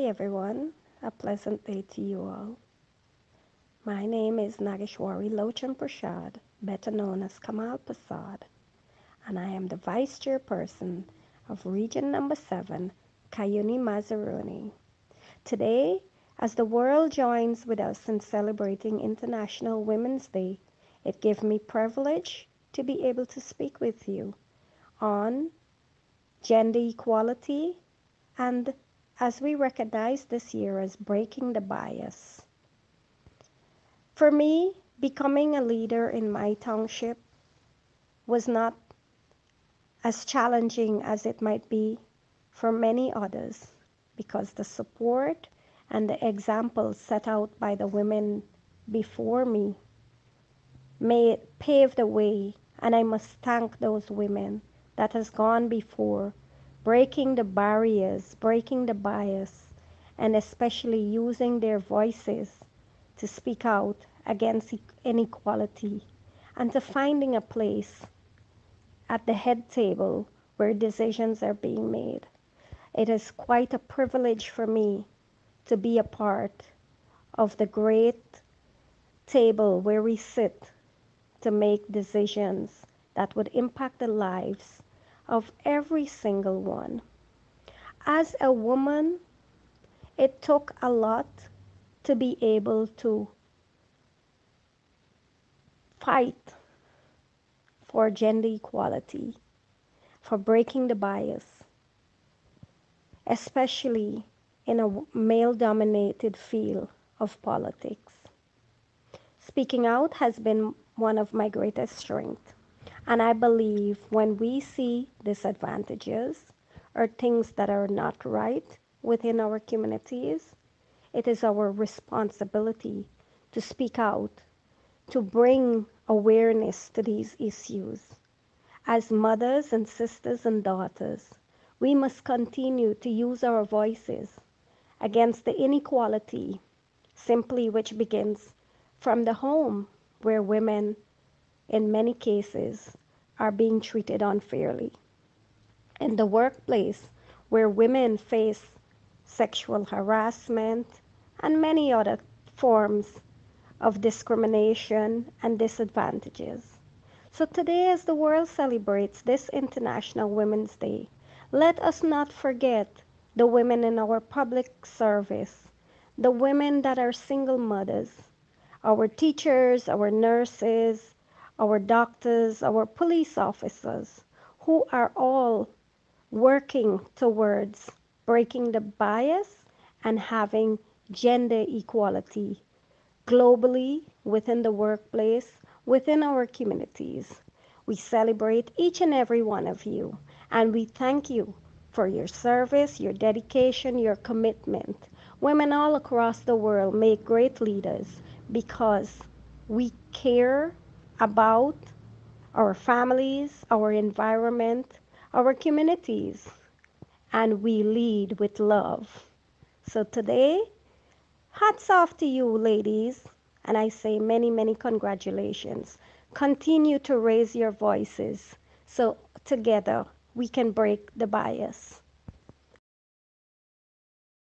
Hi everyone, a pleasant day to you all. My name is Nageshwari Lochan Prasad, better known as Kamal Persaud, and I am the Vice Chairperson of Region Number 7, Cuyuni Mazaruni. Today, as the world joins with us in celebrating International Women's Day, it gives me privilege to be able to speak with you on gender equality and as we recognize this year as breaking the bias. For me, becoming a leader in my township was not as challenging as it might be for many others because the support and the example set out by the women before me made paved the way and I must thank those women that has gone before breaking the barriers, breaking the bias, and especially using their voices to speak out against inequality and to finding a place at the head table where decisions are being made. It is quite a privilege for me to be a part of the great table where we sit to make decisions that would impact the lives of every single one. As a woman, it took a lot to be able to fight for gender equality, for breaking the bias, especially in a male dominated field of politics. Speaking out has been one of my greatest strengths. And I believe when we see disadvantages or things that are not right within our communities, it is our responsibility to speak out, to bring awareness to these issues. As mothers and sisters and daughters, we must continue to use our voices against the inequality, simply which begins from the home where women in many cases, are being treated unfairly. In the workplace, where women face sexual harassment and many other forms of discrimination and disadvantages. So, today, as the world celebrates this International Women's Day, let us not forget the women in our public service, the women that are single mothers, our teachers, our nurses, our doctors, our police officers, who are all working towards breaking the bias and having gender equality globally within the workplace, within our communities. We celebrate each and every one of you, and we thank you for your service, your dedication, your commitment. Women all across the world make great leaders because we care about our families, our environment, our communities, and we lead with love. So today, hats off to you, ladies, and I say many, many congratulations. Continue to raise your voices so together we can break the bias.